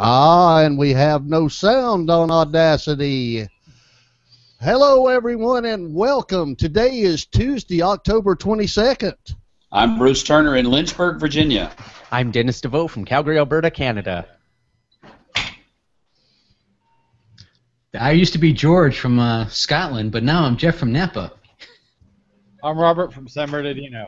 Ah, and we have no sound on Audacity. Hello, everyone, and welcome. Today is Tuesday, October 22nd. I'm Bruce Turner in Lynchburg, Virginia. I'm Dennis DeVoe from Calgary, Alberta, Canada. I used to be George from uh, Scotland, but now I'm Jeff from Napa. I'm Robert from San Bernardino.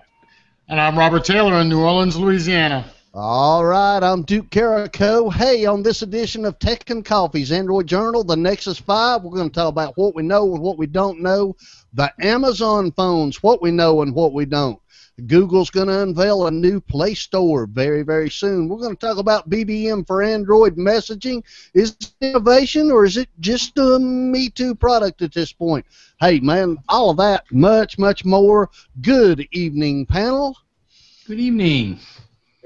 And I'm Robert Taylor in New Orleans, Louisiana. All right, I'm Duke Carico. Hey, on this edition of Tech and Coffee's Android Journal, the Nexus 5, we're going to talk about what we know and what we don't know, the Amazon phones, what we know and what we don't. Google's going to unveil a new Play Store very, very soon. We're going to talk about BBM for Android messaging. Is it innovation or is it just a Me Too product at this point? Hey, man, all of that, much, much more. Good evening, panel. Good evening.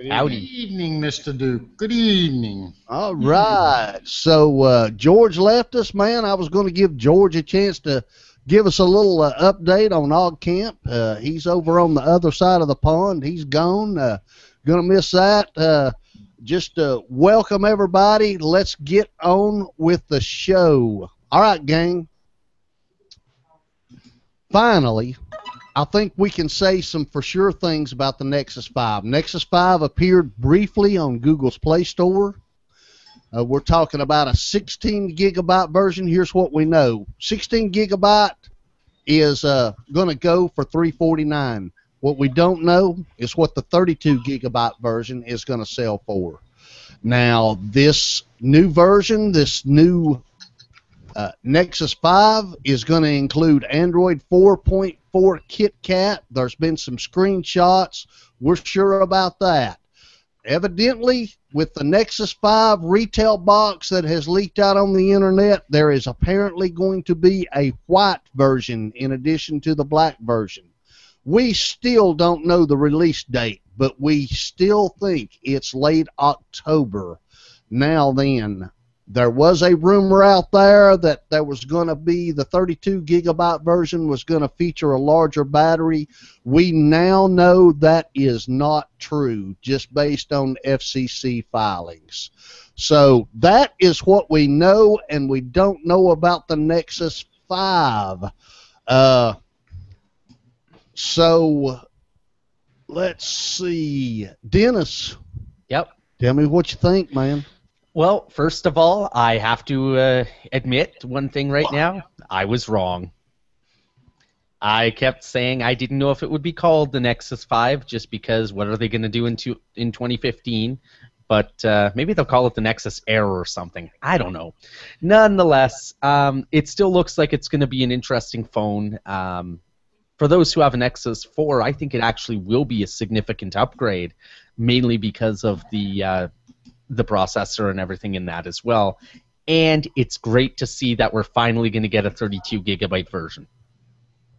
Good Howdy. evening, Mr. Duke. Good evening. All right. So uh, George left us, man. I was going to give George a chance to give us a little uh, update on OggCamp. Uh, he's over on the other side of the pond. He's gone. Uh, gonna miss that. Uh, just uh, welcome everybody. Let's get on with the show. All right, gang. Finally, I think we can say some for sure things about the Nexus 5. Nexus 5 appeared briefly on Google's Play Store. Uh, we're talking about a 16 gigabyte version. Here's what we know: 16 gigabyte is uh, going to go for 349. What we don't know is what the 32 gigabyte version is going to sell for. Now, this new version, this new uh, Nexus 5 is going to include Android 4.4 KitKat. There's been some screenshots. We're sure about that. Evidently, with the Nexus 5 retail box that has leaked out on the internet, there is apparently going to be a white version in addition to the black version. We still don't know the release date, but we still think it's late October. Now then, there was a rumor out there that there was going to be the 32 gigabyte version was going to feature a larger battery. We now know that is not true, just based on FCC filings. So that is what we know, and we don't know about the Nexus 5. Uh, so let's see, Dennis. Yep. Tell me what you think, man. Well, first of all, I have to uh, admit one thing right now. I was wrong. I kept saying I didn't know if it would be called the Nexus 5 just because what are they going to do in, two, in 2015? But uh, maybe they'll call it the Nexus Air or something. I don't know. Nonetheless, um, it still looks like it's going to be an interesting phone. Um, for those who have a Nexus 4, I think it actually will be a significant upgrade, mainly because of the uh, the processor and everything in that as well. And it's great to see that we're finally going to get a 32 gigabyte version.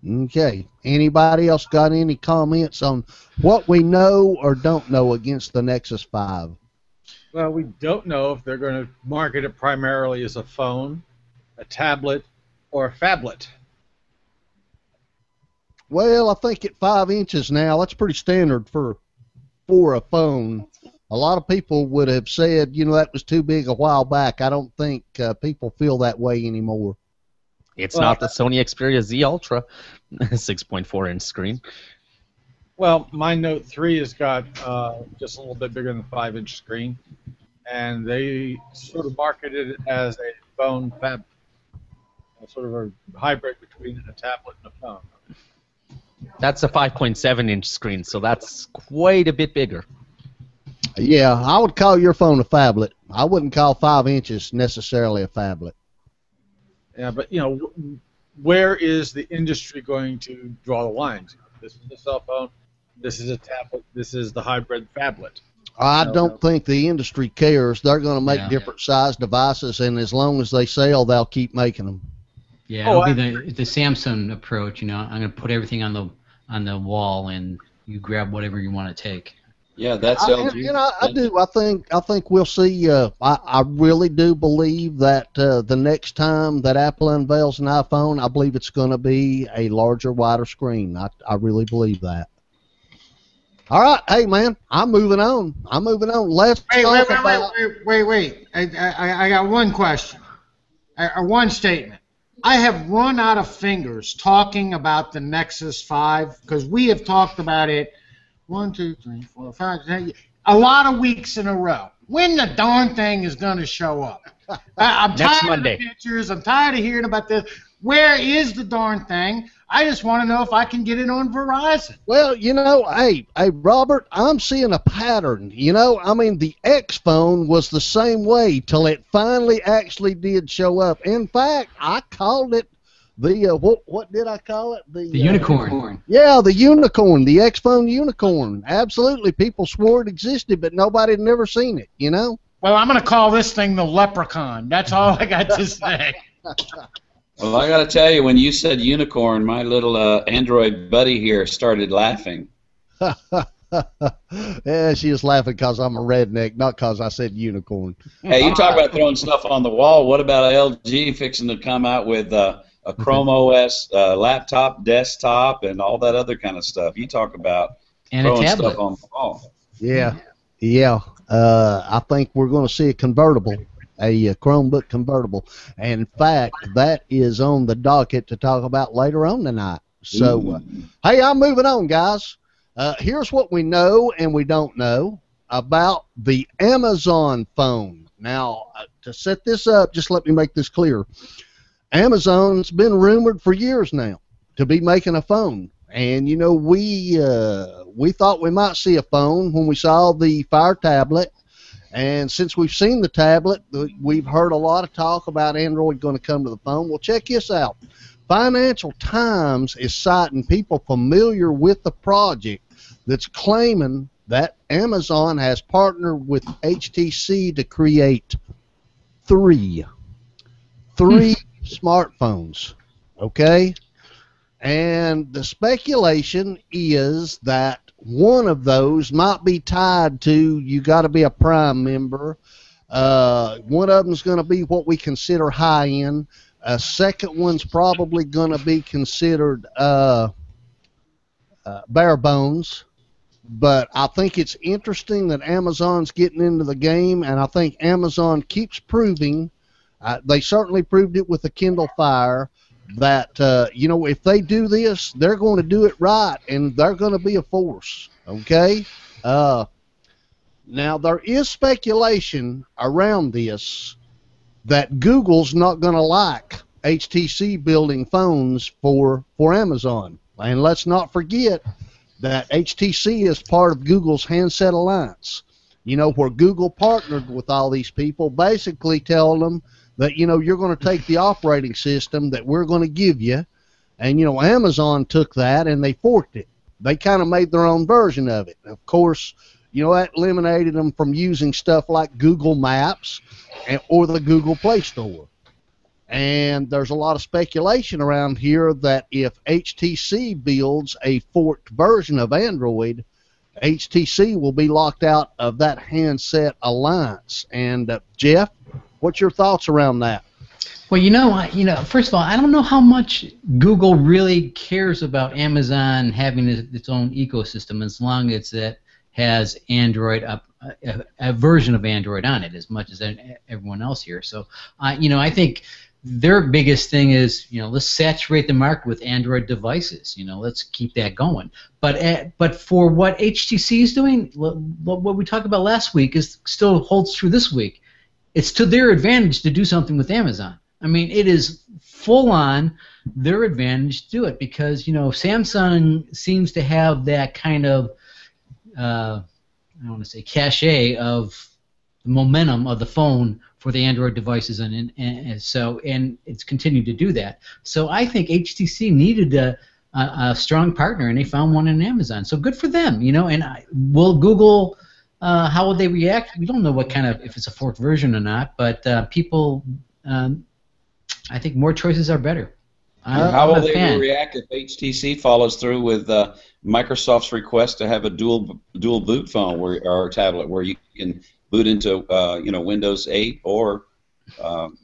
Okay. Anybody else got any comments on what we know or don't know against the Nexus 5? Well, we don't know if they're going to market it primarily as a phone, a tablet, or a phablet. Well, I think at five inches now, that's pretty standard for for a phone. A lot of people would have said, you know, that was too big a while back. I don't think uh, people feel that way anymore. It's Well, not the Sony Xperia Z Ultra, 6.4 inch screen. Well, my Note 3 has got uh, just a little bit bigger than the 5 inch screen, and they sort of marketed it as a phone fab, sort of a hybrid between a tablet and a phone. That's a 5.7 inch screen, so that's quite a bit bigger. Yeah, I would call your phone a phablet. I wouldn't call five inches necessarily a phablet. Yeah, but you know, where is the industry going to draw the lines? This is a cell phone. This is a tablet. This is the hybrid phablet. I don't think the industry cares. They're going to make Yeah. different size devices, and as long as they sell, they'll keep making them. Yeah, Oh, it'll be the the Samsung approach. You know, I'm gonna put everything on the on the wall, and you grab whatever you want to take. Yeah, that's I, LG. and, you know, I do. I think. I think we'll see. Uh, I, I really do believe that uh, the next time that Apple unveils an iPhone, I believe it's going to be a larger, wider screen. I, I really believe that. All right, hey man, I'm moving on. I'm moving on. Let's Wait, talk wait, wait, about. wait, wait, wait, wait. I, I, I got one question, uh, uh, one statement. I have run out of fingers talking about the Nexus 5 because we have talked about it one, two, three, four, five, a lot of weeks in a row. When the darn thing is going to show up? I, I'm Next tired Monday. of pictures. I'm tired of hearing about this. Where is the darn thing? I just want to know if I can get it on Verizon. Well, you know, hey, hey, Robert, I'm seeing a pattern. You know, I mean, the X phone was the same way till it finally actually did show up. In fact, I called it the uh, what? What did I call it? The uh, unicorn. Yeah, the unicorn, the X phone unicorn. Absolutely, people swore it existed, but nobody had never seen it. You know. Well, I'm going to call this thing the Leprechaun. That's all I got to say. Well, I got to tell you, when you said unicorn, my little uh, Android buddy here started laughing. yeah, she was laughing because I'm a redneck, not because I said unicorn. Hey, you talk about throwing stuff on the wall. What about LG fixing to come out with uh, a Chrome OS uh, laptop, desktop, and all that other kind of stuff? You talk about And a throwing tablet. stuff on the wall. Yeah, yeah. Uh, I think we're going to see a convertible, a, uh Chromebook convertible. And in fact, that is on the docket to talk about later on tonight. So, uh, hey, I'm moving on, guys. Uh, here's what we know and we don't know about the Amazon phone. Now, uh, to set this up, just let me make this clear. Amazon's been rumored for years now to be making a phone, and you know we uh, we thought we might see a phone when we saw the Fire tablet, and since we've seen the tablet, we've heard a lot of talk about Android going to come to the phone. Well, check this out. Financial Times is citing people familiar with the project that's claiming that Amazon has partnered with HTC to create three, three smartphones. Okay? And the speculation is that one of those might be tied to you got to be a Prime member. Uh, one of them's going to be what we consider high end. A second one's probably going to be considered uh, uh, bare bones. But I think it's interesting that Amazon's getting into the game, and I think Amazon keeps proving. Uh, they certainly proved it with the Kindle Fire that uh, you know if they do this, they're going to do it right, and they're going to be a force. Okay. Uh, now there is speculation around this that Google's not going to like HTC building phones for for Amazon, and let's not forget that HTC is part of Google's handset alliance. You know where Google partnered with all these people, basically telling them that you know you're going to take the operating system that we're going to give you, and you know Amazon took that and they forked it. They kind of made their own version of it. Of course, you know that eliminated them from using stuff like Google Maps and, or the Google Play Store. And there's a lot of speculation around here that if HTC builds a forked version of Android, HTC will be locked out of that handset alliance. And uh, Jeff, what's your thoughts around that? Well, you know, I, you know, first of all, I don't know how much Google really cares about Amazon having its own ecosystem as long as it has Android up a, a version of Android on it, as much as everyone else here. So, uh, you know, I think their biggest thing is, you know, let's saturate the market with Android devices. You know, let's keep that going. But uh, but for what HTC is doing, what we talked about last week is still holds true this week. It's to their advantage to do something with Amazon. I mean, it is full on their advantage to do it because you know Samsung seems to have that kind of uh, I don't want to say cachet of the momentum of the phone for the Android devices, and, and, and so and it's continued to do that. So I think HTC needed a, a, a strong partner, and they found one in Amazon. So good for them, you know. And I, will Google? Uh, how will they react? We don't know what kind of if it's a forked version or not, but uh, people, um, I think more choices are better. I'm, How will they fan. react if HTC follows through with uh, Microsoft's request to have a dual dual boot phone where, or tablet where you can boot into uh, you know Windows 8 or um,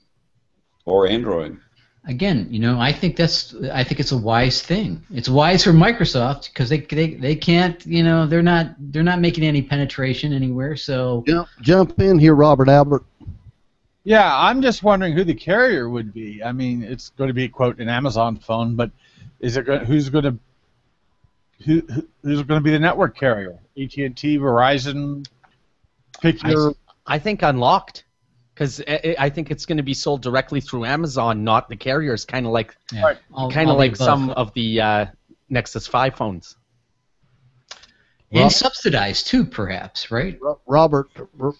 or Android? Again, you know, I think that's I think it's a wise thing. It's wise for Microsoft because they, they they can't, you know, they're not they're not making any penetration anywhere. So Jump, jump in here, Robert Albert. Yeah, I'm just wondering who the carrier would be. I mean, it's going to be quote an Amazon phone, but is it going, who's going to who, who- who's going to be the network carrier? AT&T, Verizon. Pick I- your I think unlocked, because I, I think it's going to be sold directly through Amazon, not the carriers. Kind of like yeah, kind of like above. some of the uh, Nexus 5 phones. and subsidized too, perhaps, right? Robert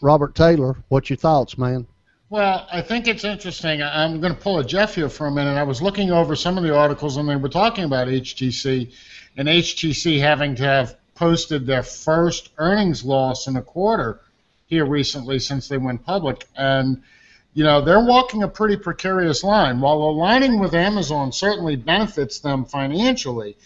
Robert Taylor, what's your thoughts, man? Well, I think it's interesting. I'm going to pull a Jeff here for a minute. I was looking over some of the articles, and they were talking about HTC, and HTC having to have posted their first earnings loss in a quarter here recently since they went public, and you know they're walking a pretty precarious line. While aligning with Amazon certainly benefits them financially,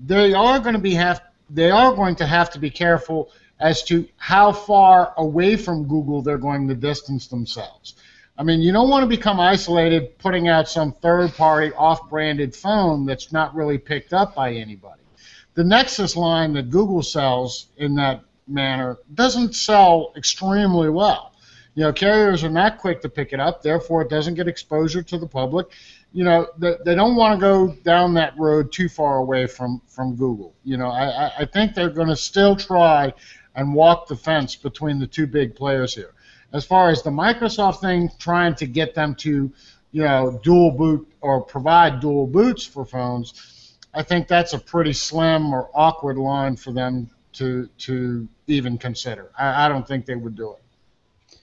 they are going to be have they are going to have to be careful as to how far away from Google they're going to distance themselves. I mean, you don't want to become isolated putting out some third party off branded phone that's not really picked up by anybody. The Nexus line that Google sells in that manner doesn't sell extremely well. You know, carriers are not quick to pick it up, therefore, it doesn't get exposure to the public. You know, they, they don't want to go down that road too far away from, from Google. You know, I, I- think they're going to still try and walk the fence between the two big players here. As far as the Microsoft thing, trying to get them to, you know, dual boot or provide dual boots for phones, I think that's a pretty slim or awkward line for them to to even consider. I, I don't think they would do it.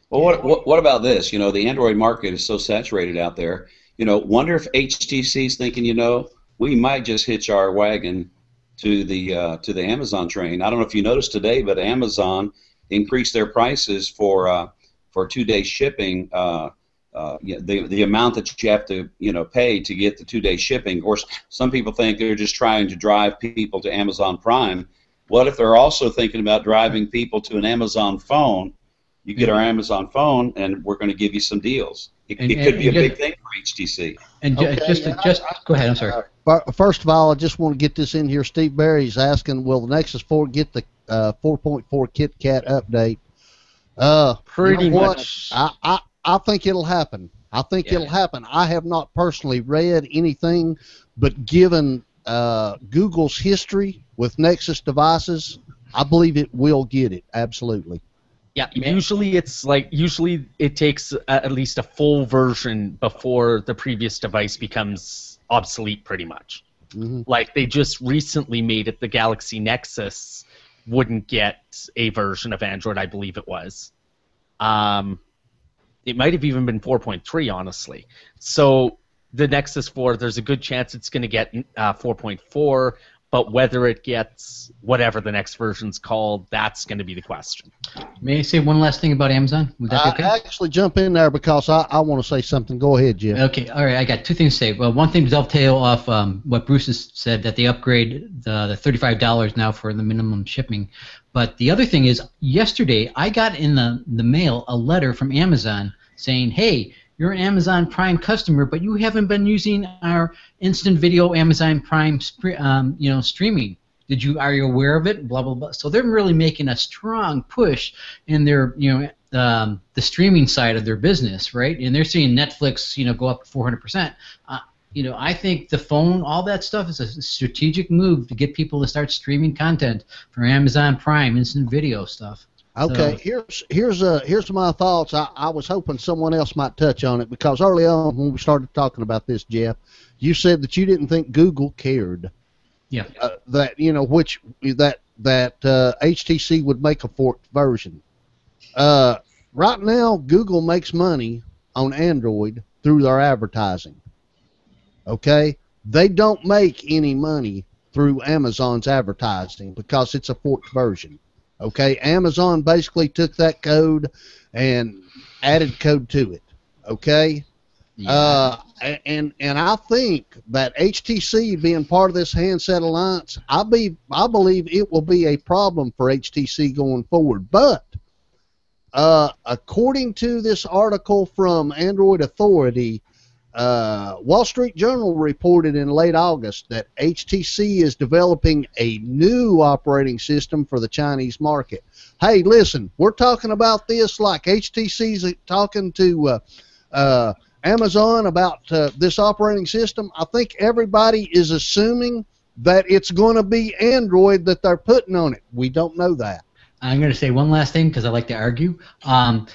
Well, what, what what about this? You know, the Android market is so saturated out there. You know, wonder if HTC's thinking, you know, we might just hitch our wagon to the uh, to the Amazon train. I don't know if you noticed today, but Amazon increased their prices for uh, for two day shipping. Uh, uh, the the amount that you have to you know pay to get the two day shipping. Of course, some people think they're just trying to drive people to Amazon Prime. What if they're also thinking about driving people to an Amazon phone? You get our Amazon phone, and we're going to give you some deals. It, And- it could and- be a and big thing for HTC. And ju- Okay, just and I- just go ahead. I'm sorry. Fir- First of all, I just want to get this in here. Steve Barry's asking, will the Nexus 4 get the uh, 4.4 KitKat update? Uh, Pretty you know much. I, I, I think it'll happen. I think Yeah. it'll happen. I have not personally read anything, but given uh, Google's history with Nexus devices, I believe it will get it. Absolutely. Yeah, usually it's like usually it takes uh, at least a full version before the previous device becomes obsolete pretty much. hmm Like they just recently made it the Galaxy Nexus wouldn't get a version of Android, I believe it was. Um, it might have even been 4.3, honestly. So the Nexus 4, there's a good chance it's going to get uh, 4.4, but whether it gets whatever the next version's called, that's going to be the question. May I say one last thing about Amazon? Would that be okay? I actually jump in there because I, I want to say something. Go ahead, Jim. Okay, all right. I got two things to say. Well, one thing to dovetail off um, what Bruce has said that they upgrade the, the thirty-five dollars now for the minimum shipping. But the other thing is, yesterday I got in the the mail a letter from Amazon saying, "Hey, you're an Amazon Prime customer, but you haven't been using our instant video Amazon Prime, um, you know, streaming." Did you are you aware of it? Blah blah blah. So they're really making a strong push in their you know um, the streaming side of their business, right? And they're seeing Netflix, you know, go up 400%. Uh, you know, I think the phone, all that stuff is a strategic move to get people to start streaming content for Amazon Prime, instant video stuff. Okay, So- here's here's uh here's my thoughts. I, I was hoping someone else might touch on it because early on when we started talking about this, Jeff, you said that you didn't think Google cared. Yeah. Uh, that you know which that that uh, HTC would make a forked version. Uh, right now, Google makes money on Android through their advertising. Okay, they don't make any money through Amazon's advertising because it's a forked version. Okay, Amazon basically took that code and added code to it. Okay, uh, and and I think that HTC being part of this handset alliance, I be I believe it will be a problem for HTC going forward. But uh, according to this article from Android Authority, uh, Wall Street Journal reported in late August that HTC is developing a new operating system for the Chinese market. Hey, listen, we're talking about this like HTC's talking to uh, uh, Amazon about uh, this operating system. I think everybody is assuming that it's going to be Android that they're putting on it. We don't know that. I'm going to say one last thing because I like to argue. Um,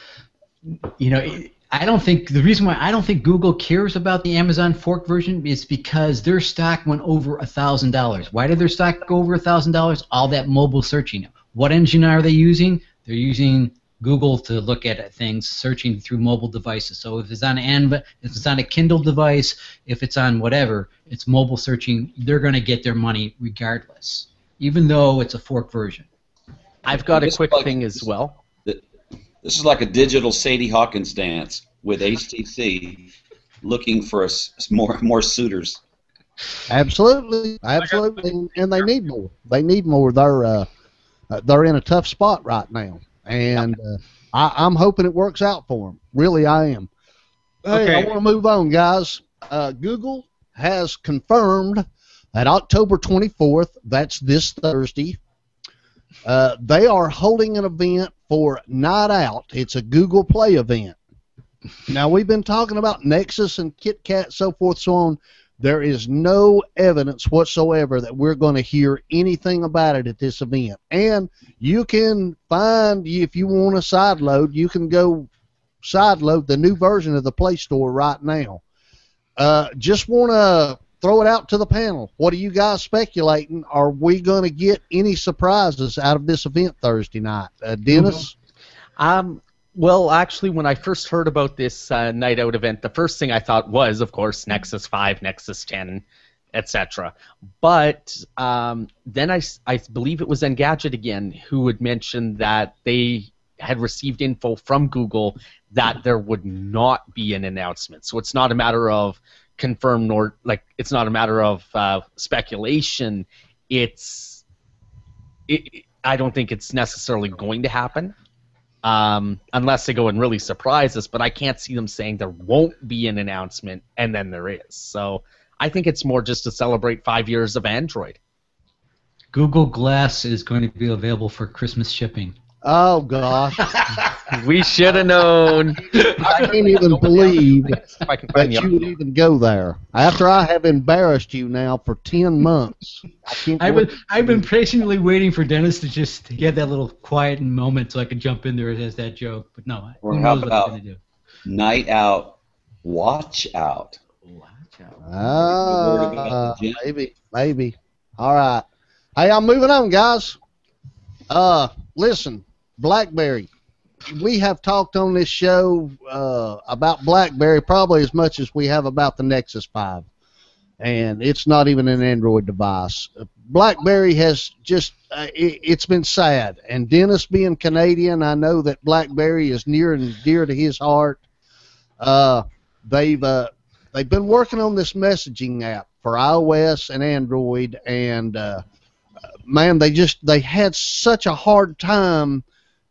you know, I don't think the reason why I don't think Google cares about the Amazon fork version is because their stock went over a thousand dollars. Why did their stock go over a thousand dollars? All that mobile searching. What engine are they using? They're using Google to look at things, searching through mobile devices. So if it's on an if it's on a Kindle device, if it's on whatever, it's mobile searching. They're going to get their money regardless, even though it's a fork version. I've got a quick thing as well. This is like a digital Sadie Hawkins dance with HTC looking for us more more suitors. Absolutely, absolutely, and they need more. They need more. They're uh, uh, they're in a tough spot right now, and uh, I, I'm hoping it works out for them. Really, I am. Hey, I want to move on, guys. Uh, Google has confirmed that October 24th, that's this Thursday, uh, they are holding an event for Night Out. It's a Google Play event. Now we've been talking about Nexus and KitKat, so forth, so on. There is no evidence whatsoever that we're going to hear anything about it at this event. And you can find, if you want a sideload, you can go sideload the new version of the Play Store right now. Uh, just want to throw it out to the panel. What are you guys speculating? Are we going to get any surprises out of this event Thursday night? Uh, Dennis? Um, well, actually, when I first heard about this uh, night out event, the first thing I thought was, of course, Nexus 5, Nexus 10, etc. But um, then I believe it was Engadget again who had mentioned that they had received info from Google that there would not be an announcement. So it's not a matter of confirmed nor like it's not a matter of uh, speculation. It's it, I don't think it's necessarily going to happen um, unless they go and really surprise us. But I can't see them saying there won't be an announcement and then there is. So I think it's more just to celebrate five years of Android. Google Glass is going to be available for Christmas shipping. Oh, gosh. We should have known. I can't even believe If I can that you would even go there. After I have embarrassed you now for 10 months. I can't. I was, I've been patiently waiting for Dennis to just get that little quiet moment so I could jump in there as that joke. But no, Or who how knows what about- they're going to do. Night out, watch out. Watch out. Ah, maybe, maybe. All right. Hey, I'm moving on, guys. Uh, listen, BlackBerry. We have talked on this show uh, about BlackBerry probably as much as we have about the Nexus 5, and it's not even an Android device. BlackBerry has just uh, it, it's been sad, and Dennis being Canadian, I know that BlackBerry is near and dear to his heart. Uh, they've uh, they've been working on this messaging app for iOS and Android, and uh, man, they just they had such a hard time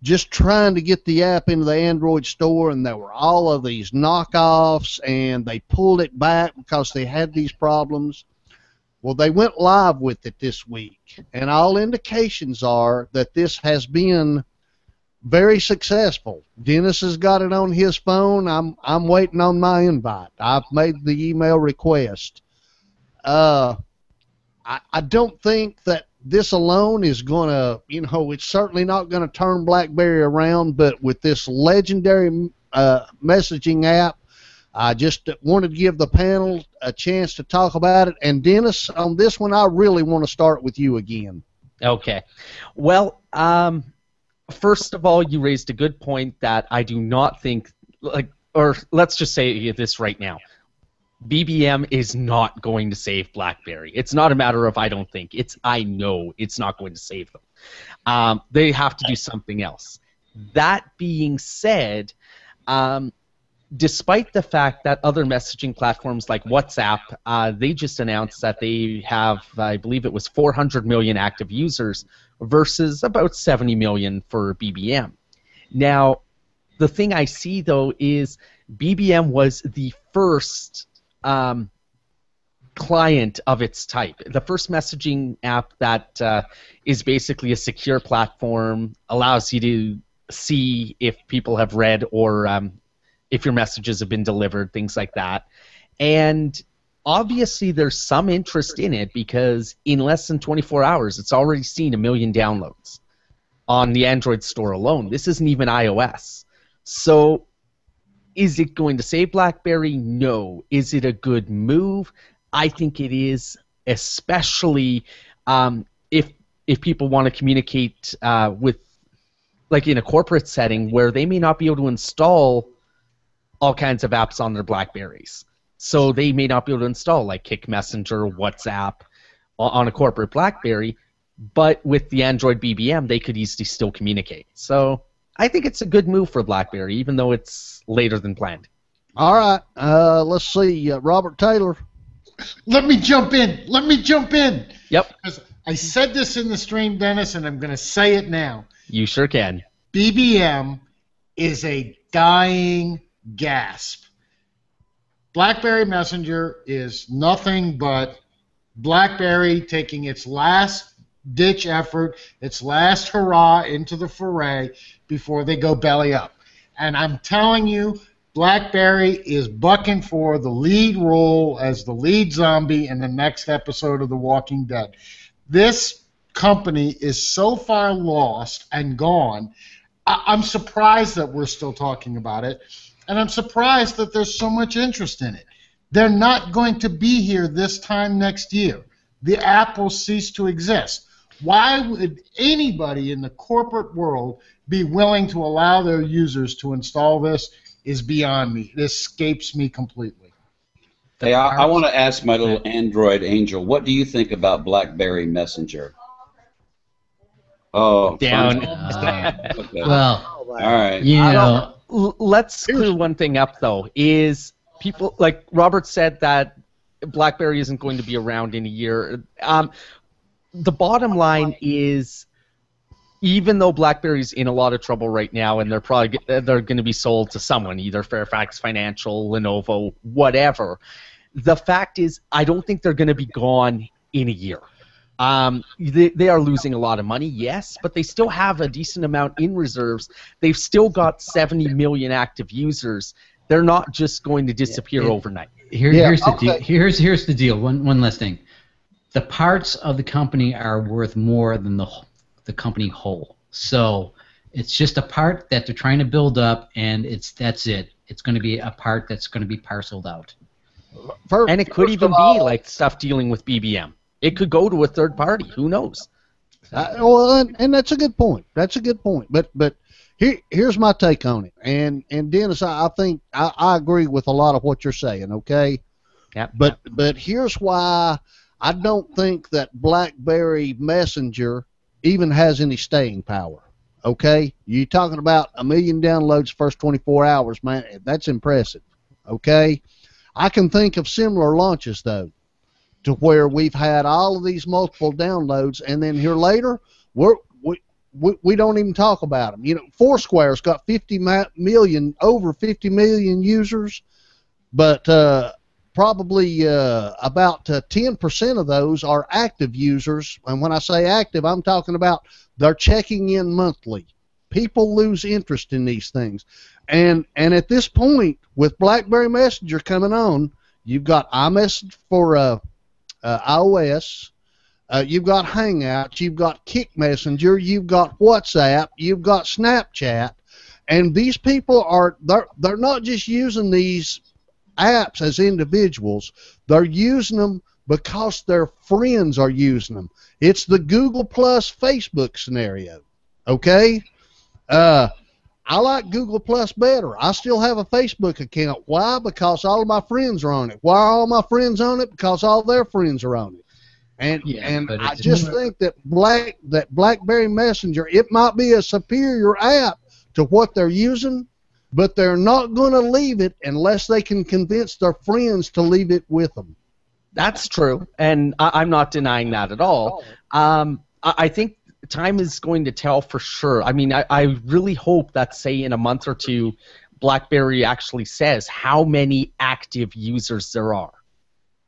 just trying to get the app into the Android store, and there were all of these knockoffs, and they pulled it back because they had these problems. Well, they went live with it this week, and all indications are that this has been very successful. Dennis has got it on his phone. I'm I'm waiting on my invite. I've made the email request. Uh, I, I don't think that this alone is going to, you know, it's certainly not going to turn BlackBerry around, but with this legendary uh, messaging app, I just wanted to give the panel a chance to talk about it. And Dennis, on this one, I really want to start with you again. Okay. Well, um, first of all, you raised a good point that I do not think, like, or let's just say this right now. BBM is not going to save BlackBerry. It's not a matter of I don't think. It's I know it's not going to save them. Um, they have to do something else. That being said, um, despite the fact that other messaging platforms like WhatsApp, uh, they just announced that they have, I believe it was 400 million active users versus about 70 million for BBM. Now, the thing I see though is BBM was the first um, client of its type. The first messaging app that uh, is basically a secure platform allows you to see if people have read or um, if your messages have been delivered, things like that. And obviously, there's some interest in it because in less than 24 hours, it's already seen a million downloads on the Android store alone. This isn't even iOS. So, is it going to save BlackBerry? No. Is it a good move? I think it is, especially um, if if people want to communicate uh, with, like in a corporate setting where they may not be able to install all kinds of apps on their Blackberries. So they may not be able to install like Kik Messenger, WhatsApp on a corporate BlackBerry, but with the Android BBM, they could easily still communicate. So I think it's a good move for BlackBerry, even though it's later than planned. All right, uh, let's see. Uh, Robert Taylor. Let me jump in. Let me jump in. Yep, Because I said this in the stream, Dennis, and I'm going to say it now. you sure can. BBM is a dying gasp. BlackBerry Messenger is nothing but BlackBerry taking its last ditch effort, its last hurrah into the foray before they go belly up. And I'm telling you, BlackBerry is bucking for the lead role as the lead zombie in the next episode of The Walking Dead. This company is so far lost and gone. I- I'm surprised that we're still talking about it, and I'm surprised that there's so much interest in it. They're not going to be here this time next year. The app will cease to exist. Why would anybody in the corporate world be willing to allow their users to install this? Is beyond me. It escapes me completely. Hey, I, I want to ask my little Android angel, what do you think about BlackBerry Messenger? Oh, Down. Uh, Okay. well, All right. you know, let's clear one thing up though. Is people like Robert said that BlackBerry isn't going to be around in a year. Um, the bottom line is, even though BlackBerry's in a lot of trouble right now, and they're probably they're going to be sold to someone, either Fairfax Financial, Lenovo, whatever. The fact is, I don't think they're going to be gone in a year. Um, they, they are losing a lot of money, yes, but they still have a decent amount in reserves. They've still got 70 million active users. They're not just going to disappear Yeah. overnight. Here, Yeah, here's the okay. deal. Here's here's the deal. One one last thing. The parts of the company are worth more than the wh- the company whole. So it's just a part that they're trying to build up, and it's that's it. It's going to be a part that's going to be parceled out. First, And it could even all, be like stuff dealing with BBM. It could go to a third party. Who knows? Uh, well, and, and that's a good point. That's a good point. But but here here's my take on it. And and Dennis, I, I think I, I agree with a lot of what you're saying. Okay. Yep. But but here's why I don't think that BlackBerry Messenger even has any staying power. Okay, you talking about a million downloads first 24 hours, man? That's impressive. Okay, I can think of similar launches though, to where we've had all of these multiple downloads, and then here later we're we, we, we don't even talk about them. You know, Foursquare's got 50 million, over 50 million users, but uh, probably uh, about uh, 10% of those are active users. And when I say active, I'm talking about they're checking in monthly. People lose interest in these things. And and at this point, with BlackBerry Messenger coming on, you've got iMessage for uh, uh, iOS, uh, you've got Hangouts, you've got Kik Messenger, you've got WhatsApp, you've got Snapchat, and these people are they're they're not just using these apps as individuals. They're using them because their friends are using them. It's the Google Plus Facebook scenario. Okay? Uh, I like Google Plus better. I still have a Facebook account. Why? Because all of my friends are on it. Why are all my friends on it? Because all their friends are on it. And Yeah, and I just think that Black that BlackBerry Messenger it might be a superior app to what they're using, but they're not going to leave it unless they can convince their friends to leave it with them. That's true, and I, I'm not denying that at all. Um, I, I think time is going to tell for sure. I mean, I, I really hope that, say, in a month or two, BlackBerry actually says how many active users there are.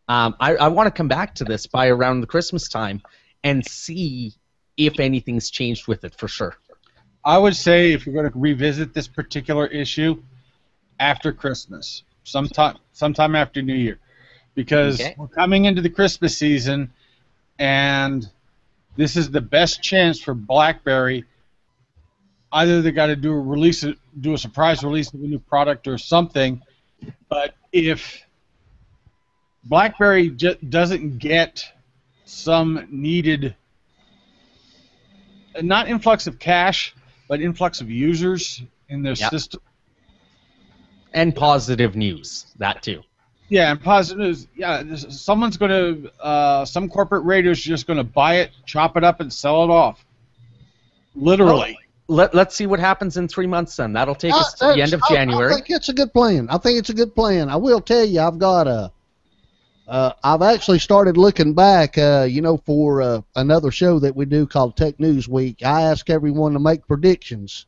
Um, I, I want to come back to this by around the Christmas time and see if anything's changed with it for sure. I would say if you're going to revisit this particular issue after Christmas, sometime sometime after New Year, because Okay. we're coming into the Christmas season, and this is the best chance for BlackBerry. Either they got to do a release, do a surprise release of a new product or something, but if BlackBerry ju- doesn't get some needed, not influx of cash, but influx of users in their Yep. system. And positive news, that too. Yeah, and positive news. Yeah, this- someone's going to, uh, some corporate radio's just going to buy it, chop it up, and sell it off. Literally. Let, let's see what happens in three months then. That'll take us to Uh, the end of I- January. I think it's a good plan. I think it's a good plan. I will tell you, I've got a. Uh, I've actually started looking back, uh, you know, for uh, another show that we do called Tech News Week. I ask everyone to make predictions,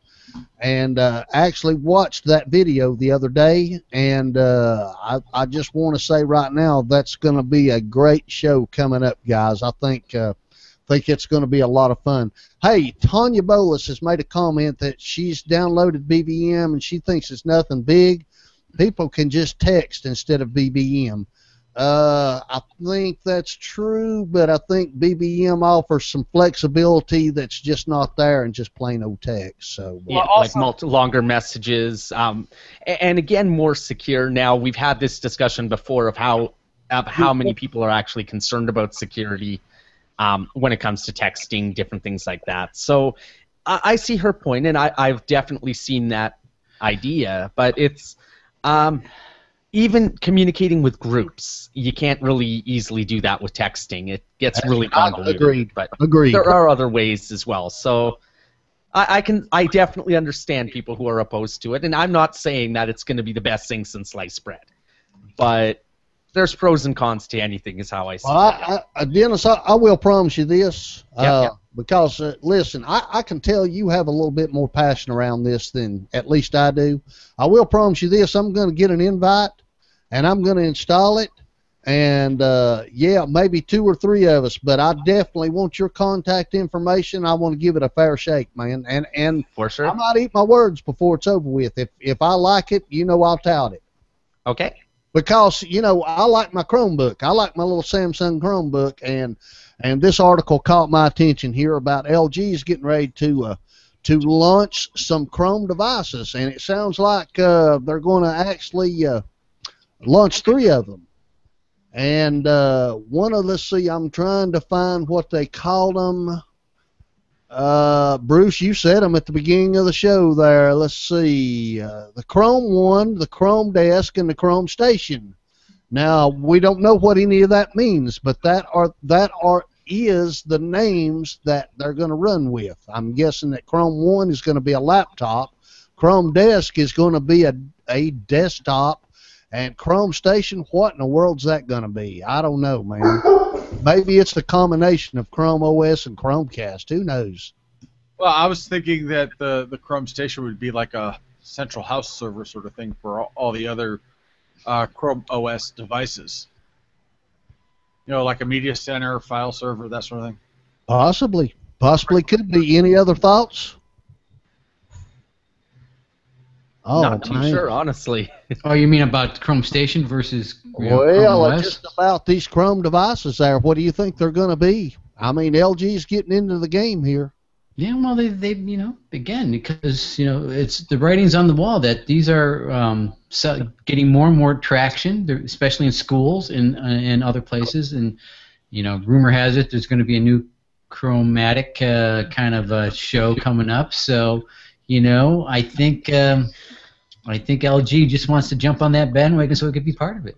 and uh, actually watched that video the other day, and uh, I, I just want to say right now that's going to be a great show coming up, guys. I think uh, think it's going to be a lot of fun. Hey, Tanya Bolus has made a comment that she's downloaded BBM and she thinks it's nothing big. People can just text instead of BBM. Uh, I think that's true, but I think BBM offers some flexibility that's just not there and just plain old text. So, Yeah, Well, like multi- longer messages, um, and again more secure. Now we've had this discussion before of how of how many people are actually concerned about security um, when it comes to texting, different things like that. So I, I see her point, and I, I've definitely seen that idea, but it's um, even communicating with groups. You can't really easily do that with texting. It gets really uh, I- convoluted. agreed. But agreed. there are other ways as well. So I, I can I definitely understand people who are opposed to it, and I'm not saying that it's going to be the best thing since sliced bread, but there's pros and cons to anything, is how I see Well, it. I, I, Dennis, I, I will promise you this, Yep, uh, yep. because uh, listen, I, I can tell you have a little bit more passion around this than at least I do. I will promise you this: I'm going to get an invite, and I'm going to install it, and uh, yeah, maybe two or three of us, but I definitely want your contact information. I want to give it a fair shake, man, and and For sure. I might eat my words before it's over with. If if I like it, you know I'll tout it Okay. Because you know I like my Chromebook. I like my little Samsung Chromebook, and and this article caught my attention here about LG is getting ready to uh, to launch some Chrome devices, and it sounds like uh, they're going to actually uh, launch three of them. And uh, one of let's see, I'm trying to find what they call them. Uh, Bruce, you said them at the beginning of the show there. Let's see. Uh, the Chrome One, the Chrome Desk, and the Chrome Station. Now we don't know what any of that means, but that are that are is the names that they're going to run with. I'm guessing that Chrome One is going to be a laptop, Chrome Desk is going to be a a desktop, and Chrome Station. What in the world's that going to be? I don't know, man. Maybe it's the combination of Chrome OS and Chromecast. Who knows? Well, I was thinking that the, the Chrome station would be like a central house server sort of thing for all, all the other uh, Chrome OS devices. You know, like a media center, file server, that sort of thing. Possibly. Possibly could be. Any other thoughts? Oh, not too man. sure, honestly. Oh, you mean about Chrome Station versus you know, Well, Chrome just about these Chrome devices there. What do you think they're going to be? I mean, LG's getting into the game here. Yeah, well, they, they, you know, again, because you know, it's the writing's on the wall that these are um, so getting more and more traction, especially in schools and uh, and other places. And you know, rumor has it there's going to be a new chromatic uh, kind of uh, show coming up. So, you know, I think um, I think LG just wants to jump on that bandwagon so it could be part of it.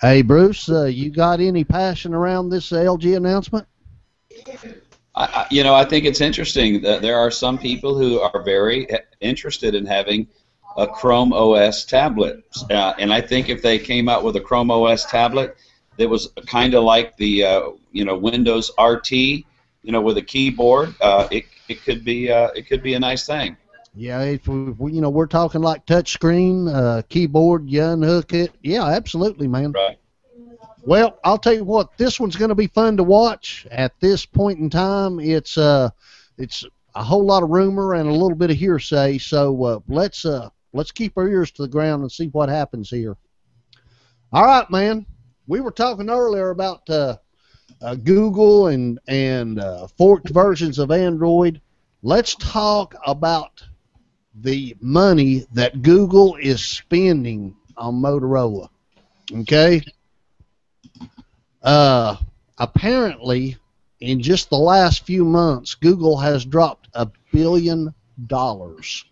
Hey, Bruce, uh, you got any passion around this LG announcement? I, I- you know, I think it's interesting that there are some people who are very eh, interested in having a Chrome OS tablet, uh, and I think if they came out with a Chrome OS tablet that was kind of like the uh, you know Windows RT, you know, with a keyboard, uh, it it could be uh, it could be a nice thing. Yeah, if we, you know, we're talking like touch screen, uh, keyboard, you unhook it. Yeah, absolutely, man. Right. Well, I'll tell you what, this one's going to be fun to watch. At this point in time, it's uh, it's a whole lot of rumor and a little bit of hearsay. So uh, let's uh, let's keep our ears to the ground and see what happens here. All right, man. We were talking earlier about uh, uh, Google and and uh, forked versions of Android. Let's talk about the money that Google is spending on Motorola. Okay. Uh, apparently, in just the last few months, Google has dropped a billion dollars.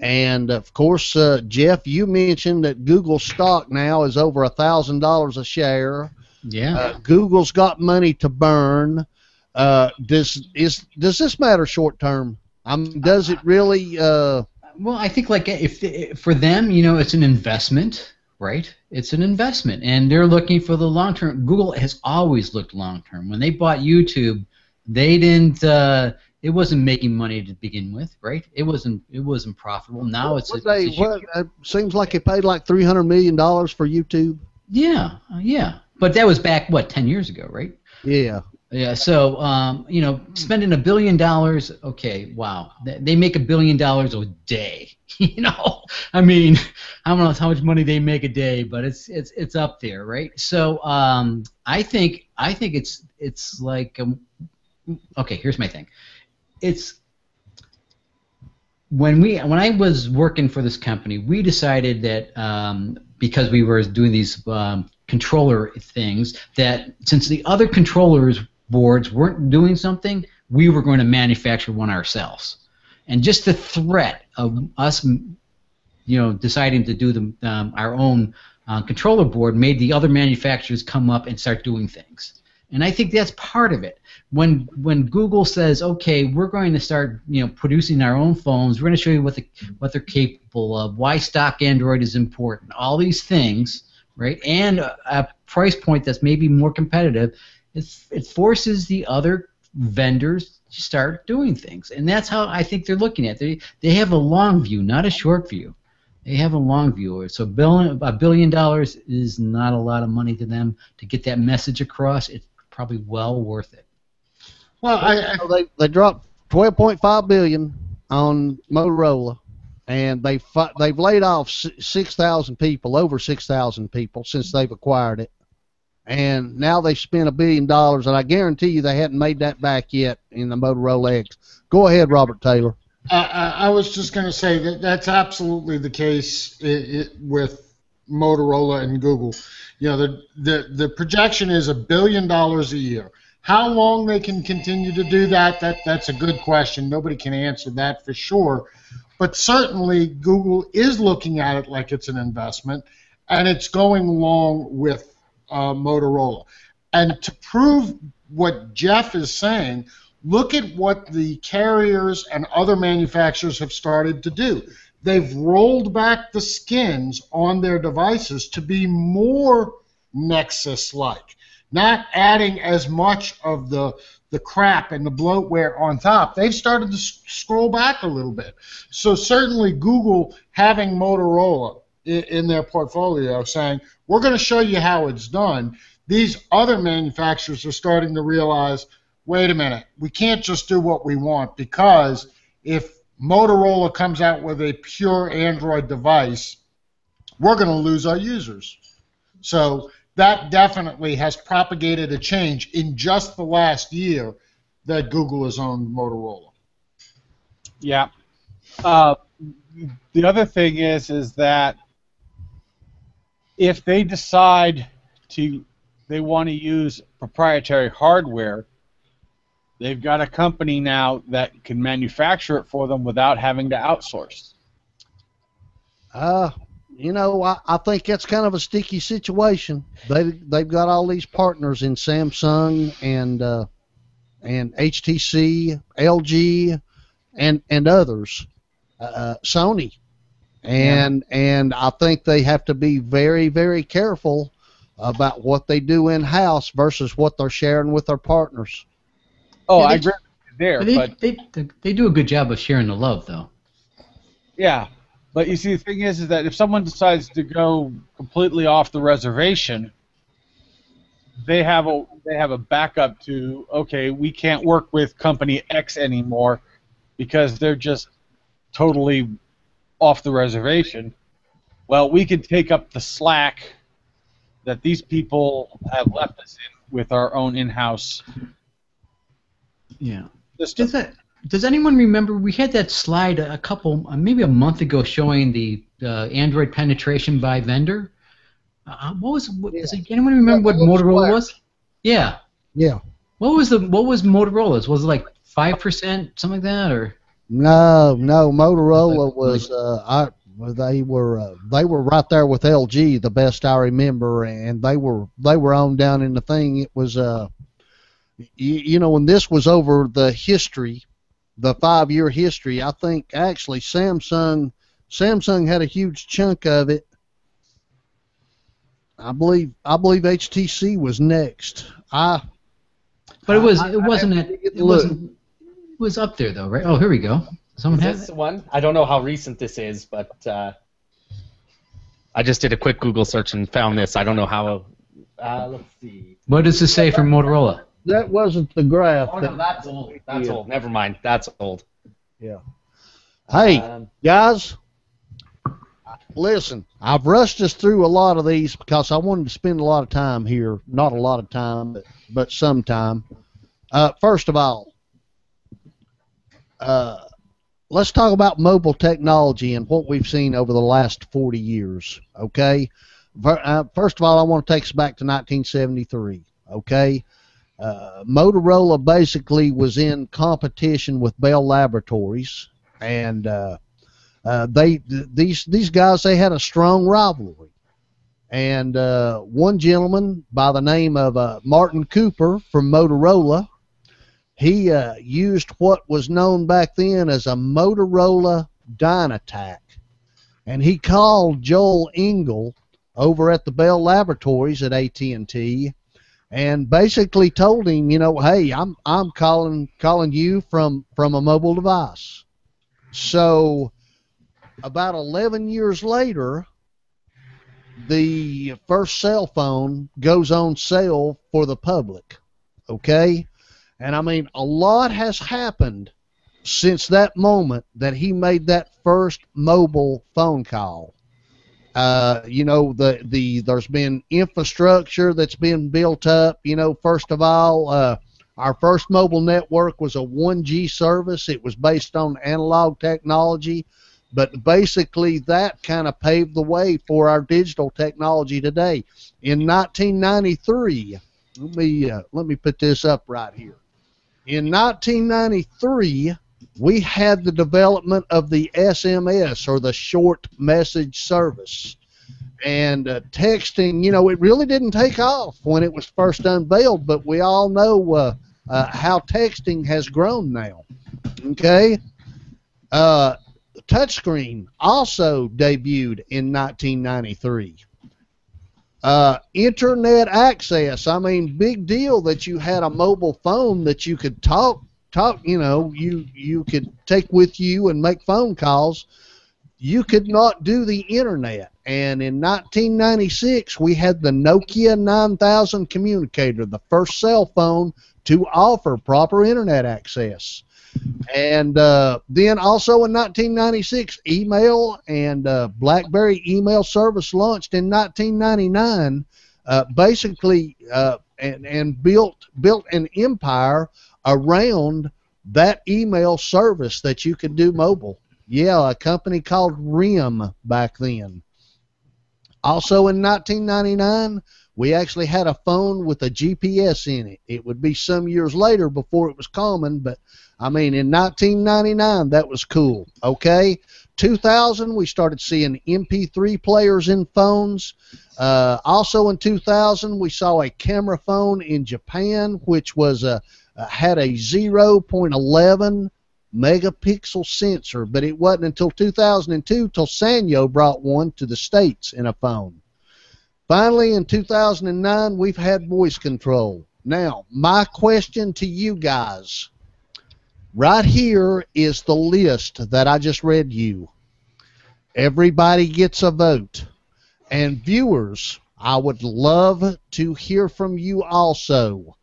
And of course, uh, Jeff, you mentioned that Google stock now is over a thousand dollars a share. Yeah. Uh, Google's got money to burn. Uh, does is does this matter short term? Um, does it really? Uh, Well, I think like if, if for them, you know, it's an investment, right? It's an investment, and they're looking for the long term. Google has always looked long term. When they bought YouTube, they didn't. Uh, it wasn't making money to begin with, right? It wasn't. It wasn't profitable. Now it's. A, what they, it's a what, it seems like they paid like three hundred million dollars for YouTube. yeah, uh, yeah. But that was back what ten years ago, right? Yeah. Yeah, so um, you know, spending a billion dollars, okay, wow, They- make a billion dollars a day. you know, I mean, I don't know how much money they make a day, but it's it's it's up there, right? So um, I think I think it's it's like, um, okay, here's my thing, it's when we when I was working for this company, we decided that um, because we were doing these um, controller things, that since the other controllers boards weren't doing something, we were going to manufacture one ourselves. And just the threat of us, you know, deciding to do the, um, our own uh, controller board made the other manufacturers come up and start doing things. And I think that's part of it. When when Google says, "Okay, we're going to start, you know, producing our own phones. We're going to show you what the what they're capable of. Why stock Android is important. All these things, right? And a, a price point that's maybe more competitive. It forces the other vendors to start doing things, and that's how I think they're looking at. it. They they have a long view, not a short view. They have a long view. So billion, a billion dollars is not a lot of money to them to get that message across. It's probably well worth it. Well, I, I they they dropped twelve point five billion on Motorola, and they they've laid off six thousand people, over six thousand people since they've acquired it, and now they've spent a billion dollars, and I guarantee you they hadn't made that back yet in the Motorola X. Go ahead, Robert Taylor. I, I was just going to say that that's absolutely the case i i with Motorola and Google. You know, the, the, the projection is a billion dollars a year. How long they can continue to do that, that, that's a good question. Nobody can answer that for sure. But certainly, Google is looking at it like it's an investment, and it's going along with uh, Motorola. And to prove what Jeff is saying, look at what the carriers and other manufacturers have started to do. They've rolled back the skins on their devices to be more Nexus like, not adding as much of the the crap and the bloatware on top. They've started to scroll back a little bit. So certainly Google having Motorola in, their portfolio saying, "We're going to show you how it's done." These other manufacturers are starting to realize wait a minute, we can't just do what we want because if Motorola comes out with a pure Android device, we're going to lose our users. So that definitely has propagated a change in just the last year that Google has owned Motorola. Yeah. Uh, the other thing is, is that if they decide to, they want to use proprietary hardware, they've got a company now that can manufacture it for them without having to outsource. Uh, you know, I, I think that's kind of a sticky situation. They they've got all these partners in Samsung and uh, and HTC, LG, and and others, uh, Sony, and and I think they have to be very very careful about what they do in house versus what they're sharing with their partners. Oh, Yeah, I agree there, But they, but they, they, they do a good job of sharing the love, though. Yeah, but you see, the thing is, is that if someone decides to go completely off the reservation, they have a they have a backup to okay, we can't work with company X anymore because they're just totally off the reservation. Well, we can take up the slack that these people have left us in with our own in-house Yeah. system. Does that? Does anyone remember we had that slide a couple, uh, maybe a month ago, showing the uh, Android penetration by vendor? Uh, what was? What, Does anyone remember what Yeah, the Motorola square. was? Yeah. Yeah. What was the? What was Motorola's? Was it like five percent, something like that, or? No, no. Motorola was. Uh, I. They were. Uh, they were right there with LG, the best I remember, and they were. They were on down in the thing. It was. Uh, you, you know, when this was over the history, the five-year history, I think actually Samsung. Samsung had a huge chunk of it. I believe. I believe HTC was next. I. But it was. I- I- It wasn't. I It, have to get it wasn't. It was up there though, right? Oh, here we go. Someone Is has this it. the one? I don't know how recent this is, but uh, I just did a quick Google search and found this. I don't know how. Uh, let's see. What does it say from Motorola? That wasn't the graph. Oh that- no, that's old. That's Yeah. old. Never mind. That's old. Yeah. Hey, Um, guys, listen, I've rushed us through a lot of these because I wanted to spend a lot of time here. Not a lot of time, but, but some time. Uh, first of all, uh, let's talk about mobile technology and what we've seen over the last 40 years, okay? Uh, First of all, I want to take us back to 1973, okay? Uh, Motorola basically was in competition with Bell Laboratories, and uh, uh, they th- these these guys they had a strong rivalry. And uh, one gentleman by the name of Martin Cooper from Motorola, he uh, used what was known back then as a Motorola DynaTAC, and he called Joel Engel over at the Bell Laboratories at AT&T and basically told him, you know, hey, I'm I'm calling calling you from from a mobile device. So about 11 years later, the first cell phone goes on sale for the public. Okay? And I mean, a lot has happened since that moment that he made that first mobile phone call. Uh, you know, the, the there's been infrastructure that's been built up. You know, first of all, uh, our first mobile network was a 1G service. It was based on analog technology, but basically that kind of paved the way for our digital technology today. In 1993, let me uh, let me put this up right here. In 1993, we had the development of the SMS or the short message service. And uh, texting, you know, it really didn't take off when it was first unveiled, but we all know uh, uh, how texting has grown now. Okay? Uh, touchscreen also debuted in 1993. Uh, internet access. I mean, big deal that you had a mobile phone that you could talk, talk. You know, you you could take with you and make phone calls. You could not do the internet. And in 1996, we had the Nokia 9000 communicator, the first cell phone to offer proper internet access. And uh, then also in 1996, email and uh, BlackBerry email service launched in 1999, uh, basically uh, and and built built an empire around that email service that you could do mobile. Yeah, a company called RIM back then. Also in 1999, we actually had a phone with a GPS in it. It would be some years later before it was common, but I mean, in 1999, that was cool. Okay. 2000, we started seeing MP3 players in phones. Uh, also in 2000, we saw a camera phone in Japan, which was a uh, had a 0.11 megapixel sensor, but it wasn't until 2002 till Sanyo brought one to the states in a phone. Finally, in 2009, we've had voice control. Now, my question to you guys Right here is the list that I just read you. Everybody gets a vote. And viewers, I would love to hear from you also.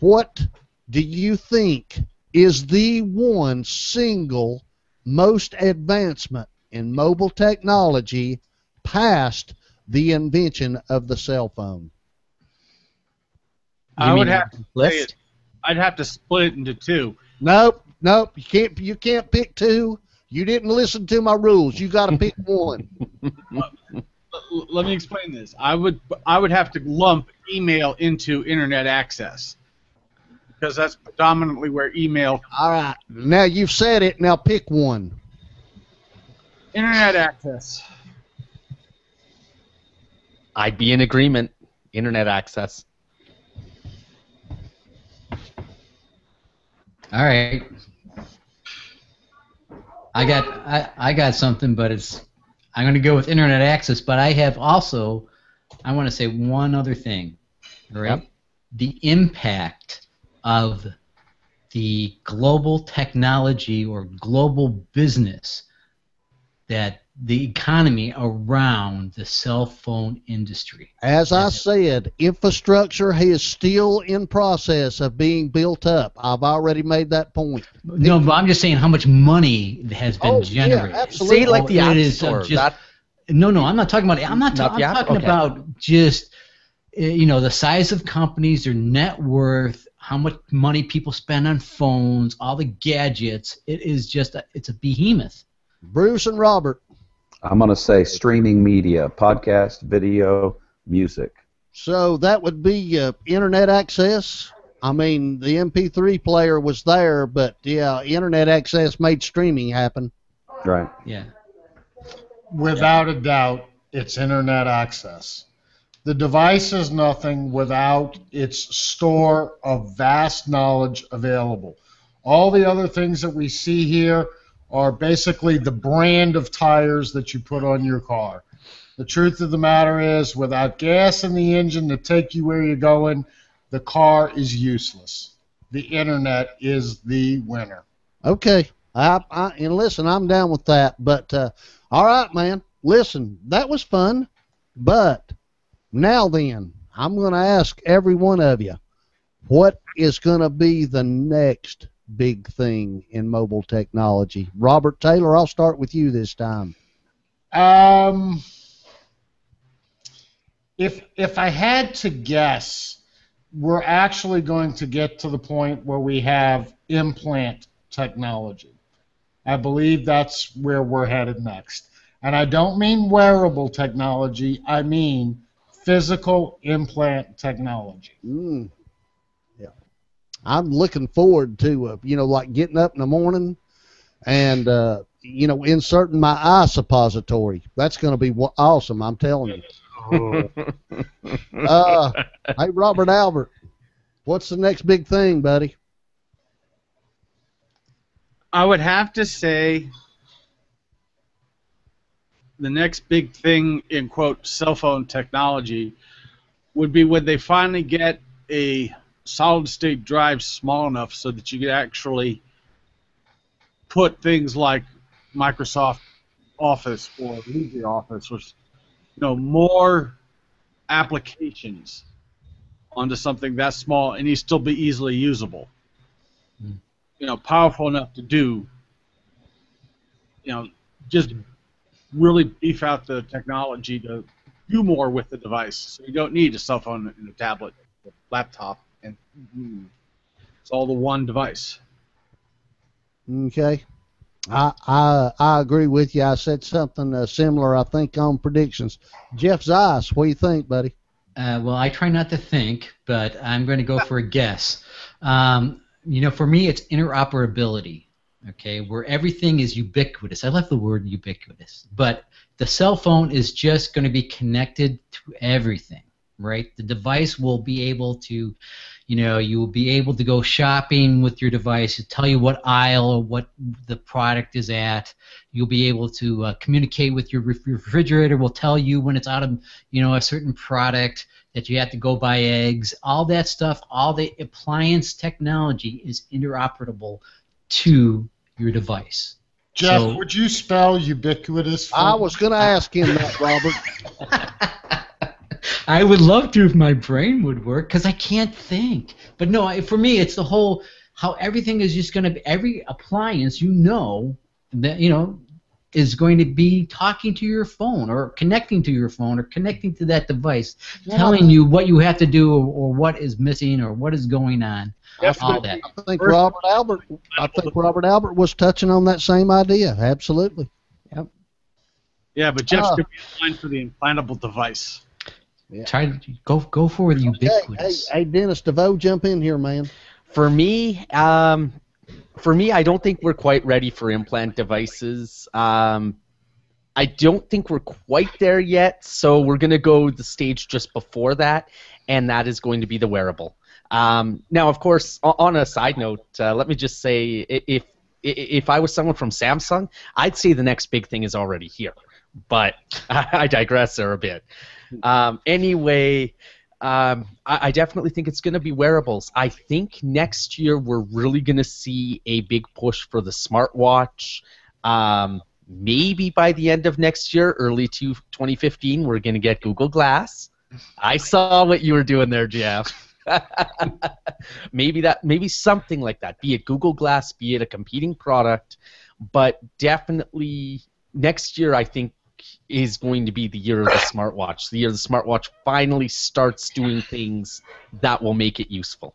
What do you think is the one single most advancement in mobile technology past the invention of the cell phone? You I would have to say list? it, I'd have to split it into two. Nope, nope. You can't. You can't pick two. You didn't listen to my rules. You got to pick one. Let me explain this. I would I would have to lump email into internet access because that's predominantly where email All right. Now you've said it. Now pick one. internet access. I'd be in agreement. Internet access. All right. I got I, I got something, but it's I'm going to go with internet access. But I have also I want to say one other thing. Right. Yep. The impact of the global technology or global business that the economy around the cell phone industry. As I said, infrastructure is still in process of being built up. I've already made that point. No, but I'm just saying how much money has been Oh, generated. yeah, absolutely. See, like the App it is, uh, Store. just- that- No, no, I'm not talking about. I'm not. Not Ta- the I'm app? talking Okay. about just uh, you know the size of companies, their net worth, how much money people spend on phones, all the gadgets. It is just a, it's a behemoth. Bruce and Robert. I'm going to say streaming media, podcast, video, music. So that would be uh, internet access. I mean, the MP3 player was there, but yeah, internet access made streaming happen. Right. Yeah. Without a doubt, it's internet access. The device is nothing without its store of vast knowledge available. All the other things that we see here are basically the brand of tires that you put on your car. The truth of the matter is, without gas in the engine to take you where you're going, the car is useless. The internet is the winner. Okay. I, I and listen, I'm down with that. But uh, all right, man. Listen, that was fun. But now then, I'm going to ask every one of you, what is going to be the next big thing in mobile technology? Robert Taylor, I'll start with you this time. Um, if if I had to guess, we're actually going to get to the point where we have implant technology. I believe that's where we're headed next. And I don't mean wearable technology, I mean physical implant technology. Mm. Yeah. I'm looking forward to, uh, you know, like getting up in the morning and, uh, you know, inserting my eye suppository. That's going to be awesome, I'm telling you. Uh, hey, Robert Albert, what's the next big thing, buddy? I would have to say the next big thing in quote cell phone technology would be when they finally get a solid state drive small enough so that you could actually put things like Microsoft Office or LibreOffice or you know more applications onto something that small and you still be easily usable. Hmm. You know, powerful enough to do you know, just really beef out the technology to do more with the device. So you don't need a cell phone and a tablet, a laptop, and mm, it's all the one device. Okay. I, I I agree with you. I said something uh, similar, I think, on predictions. Jeff Zeiss, what do you think, buddy? Uh, well, I try not to think, but I'm going to go for a guess. Um, you know, for me, it's interoperability. Okay, where everything is ubiquitous. I love the word ubiquitous, but the cell phone is just going to be connected to everything, right? The device will be able to, you know, you will be able to go shopping with your device, to tell you what aisle or what the product is at. You'll be able to uh, communicate with your ref- refrigerator. Will tell you when it's out of, you know, a certain product that you have to go buy eggs. All that stuff, all the appliance technology is interoperable to your device. Jeff, So- would you spell ubiquitous? for I was going to ask him that, Robert. I would love to if my brain would work because I can't think. But no, I- for me, it's the whole how everything is just going to be every appliance you know that you know is going to be talking to your phone or connecting to your phone or connecting to that device, telling you what you have to do or, or what is missing or what is going on. all that. I think Robert Albert. I think Robert Albert was touching on that same idea. Absolutely. Yep. Yeah, but Jeff's Ah. going to be in line for the implantable device. Try to go go for the Hey, hey, ubiquitous. hey, Dennis DeVoe, jump in here, man. For me, um, for me, I don't think we're quite ready for implant devices. Um, I don't think we're quite there yet, so we're going to go the stage just before that, and that is going to be the wearable. Um, now, of course, on a side note, uh, let me just say, if if I was someone from Samsung, I'd say the next big thing is already here. But I digress there a bit. Um, anyway, um, I, I definitely think it's going to be wearables. I think next year we're really going to see a big push for the smartwatch. Um, maybe by the end of next year, early to 2015, we're going to get Google Glass. I saw what you were doing there, Jeff. maybe that, maybe something like that. Be it Google Glass, be it a competing product, but definitely next year, I think is going to be the year of the smartwatch. The year the smartwatch finally starts doing things that will make it useful.